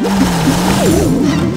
Woo!